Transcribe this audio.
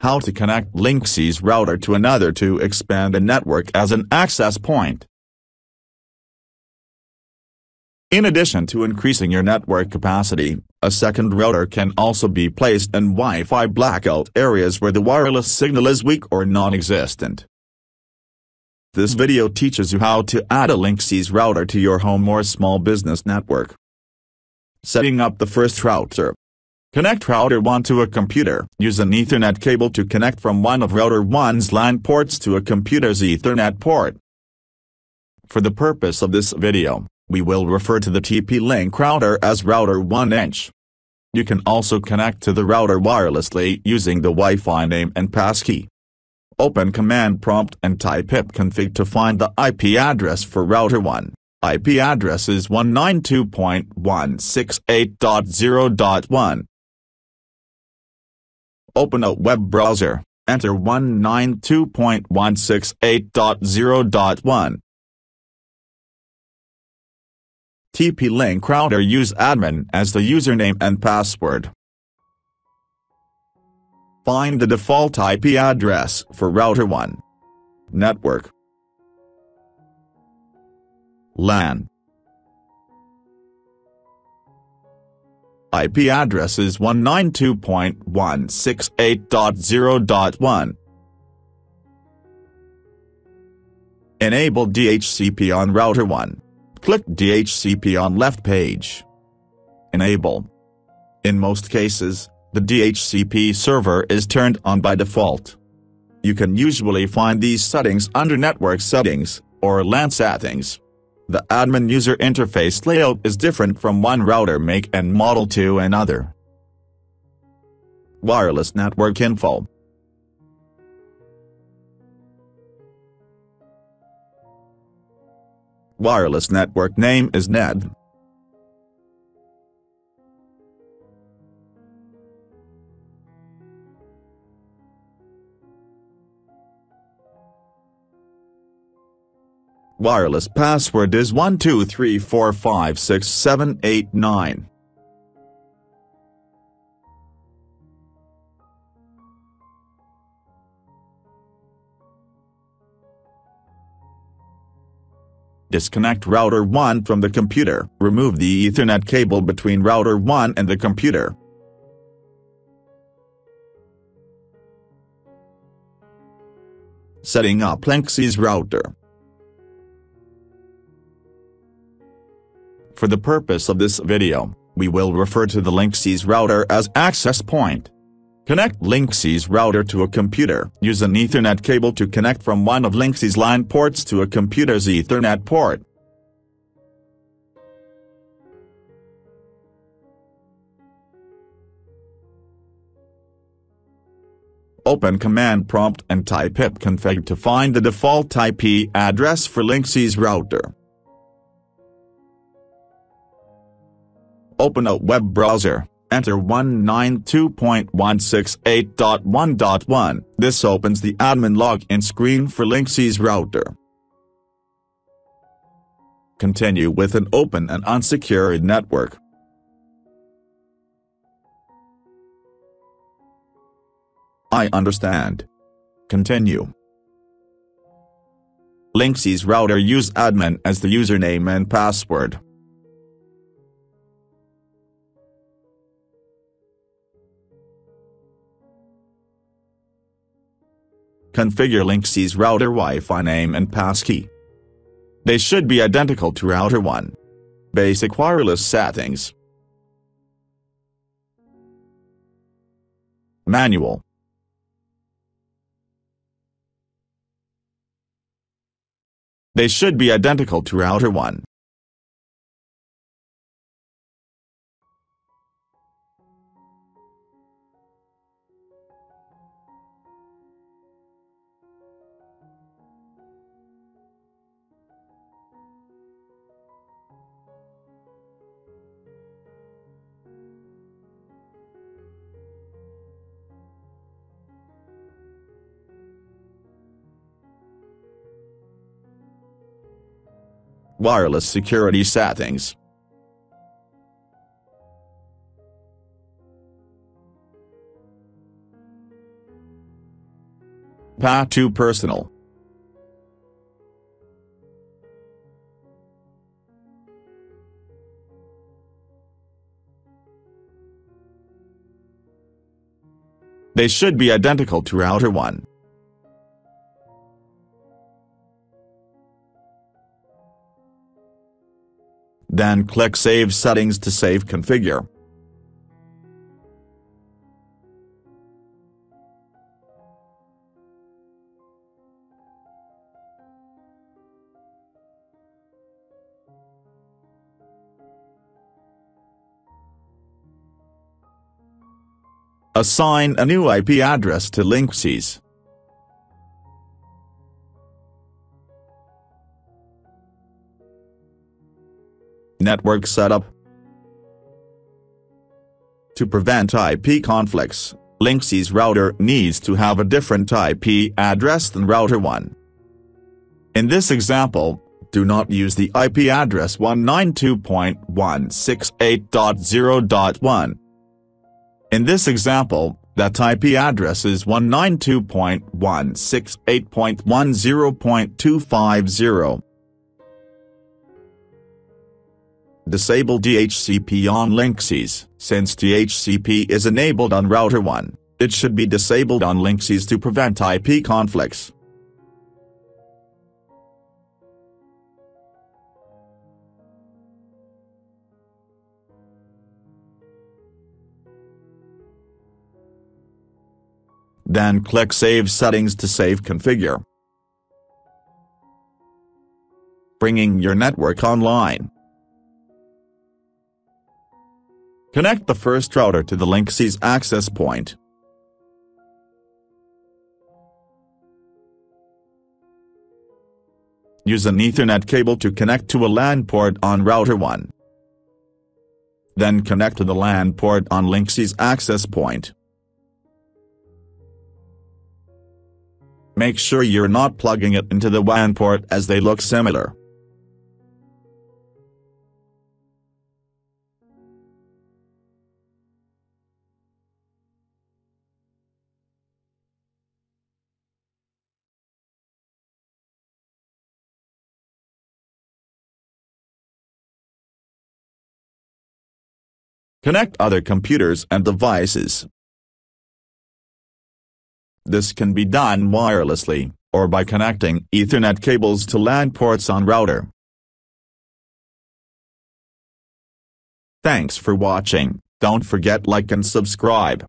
How to connect Linksys router to another to expand a network as an access point. In addition to increasing your network capacity, a second router can also be placed in Wi-Fi blackout areas where the wireless signal is weak or non-existent. This video teaches you how to add a Linksys router to your home or small business network. Setting up the first router. Connect router 1 to a computer. Use an Ethernet cable to connect from one of router 1's LAN ports to a computer's Ethernet port. For the purpose of this video, we will refer to the TP-Link router as router 1 inch. You can also connect to the router wirelessly using the Wi-Fi name and passkey. Open command prompt and type ipconfig to find the IP address for router 1. IP address is 192.168.0.1. Open a web browser, enter 192.168.0.1. TP-Link router use admin as the username and password. Find the default IP address for router 1. Network LAN IP address is 192.168.0.1. Enable DHCP on router 1. Click DHCP on left page. Enable. In most cases, the DHCP server is turned on by default. You can usually find these settings under Network Settings, or LAN Settings. The admin user interface layout is different from one router make and model to another. Wireless Network Info Wireless network name is NED. Wireless password is 1234567889. Disconnect router 1 from the computer. Remove the Ethernet cable between router 1 and the computer. Setting up Linksys router. For the purpose of this video, we will refer to the Linksys router as access point. Connect Linksys router to a computer. Use an Ethernet cable to connect from one of Linksys LAN ports to a computer's Ethernet port. Open command prompt and type ipconfig to find the default IP address for Linksys router. Open a web browser, enter 192.168.1.1. This opens the admin login screen for Linksys router. Continue with an open and unsecured network. I understand. Continue. Linksys router use admin as the username and password. Configure Linksys router Wi-Fi name and passkey. They should be identical to router 1. Basic wireless settings. Manual. They should be identical to router 1. Wireless security settings. path too personal. They should be identical to router 1. Then click Save Settings to save configure. Assign a new IP address to Linksys. Network setup To prevent IP conflicts, Linksys router needs to have a different IP address than router 1. In this example, do not use the IP address 192.168.0.1. In this example, that IP address is 192.168.10.250. Disable DHCP on Linksys. Since DHCP is enabled on router 1, it should be disabled on Linksys to prevent IP conflicts. Then click Save Settings to save configure. Bringing your network online. Connect the first router to the Linksys access point. Use an Ethernet cable to connect to a LAN port on router 1. Then connect to the LAN port on Linksys access point. Make sure you're not plugging it into the WAN port as they look similar. Connect other computers and devices. This can be done wirelessly, or by connecting Ethernet cables to LAN ports on router. Thanks for watching, don't forget like and subscribe.